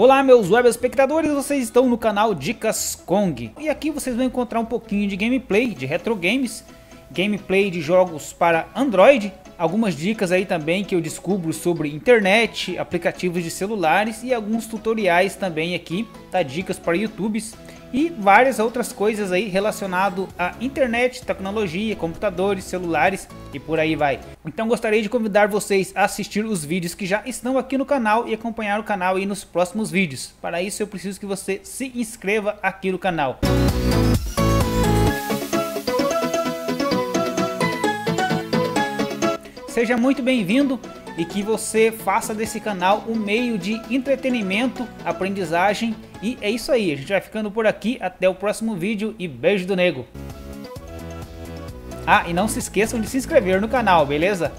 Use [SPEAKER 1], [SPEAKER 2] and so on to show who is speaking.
[SPEAKER 1] Olá meus web espectadores, vocês estão no canal Dicas Kong e aqui vocês vão encontrar um pouquinho de gameplay de retro games, gameplay de jogos para Android, algumas dicas aí também que eu descubro sobre internet, aplicativos de celulares e alguns tutoriais também aqui, tá? Dicas para YouTubes e várias outras coisas aí relacionado à internet, tecnologia, computadores, celulares e por aí vai. Então gostaria de convidar vocês a assistir os vídeos que já estão aqui no canal e acompanhar o canal aí nos próximos vídeos. Para isso eu preciso que você se inscreva aqui no canal. Seja muito bem-vindo e que você faça desse canal um meio de entretenimento, aprendizagem e é isso aí, a gente vai ficando por aqui, até o próximo vídeo e beijo do nego! Ah, e não se esqueçam de se inscrever no canal, beleza?